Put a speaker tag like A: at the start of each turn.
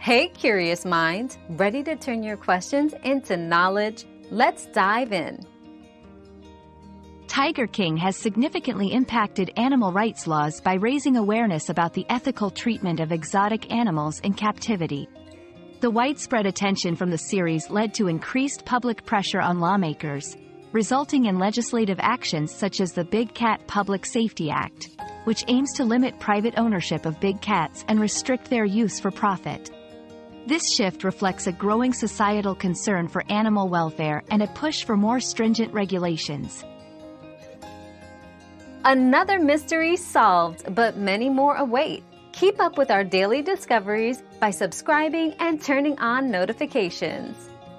A: Hey, curious minds, ready to turn your questions into knowledge? Let's dive in.
B: Tiger King has significantly impacted animal rights laws by raising awareness about the ethical treatment of exotic animals in captivity. The widespread attention from the series led to increased public pressure on lawmakers, resulting in legislative actions such as the Big Cat Public Safety Act, which aims to limit private ownership of big cats and restrict their use for profit. This shift reflects a growing societal concern for animal welfare and a push for more stringent regulations.
A: Another mystery solved, but many more await. Keep up with our daily discoveries by subscribing and turning on notifications.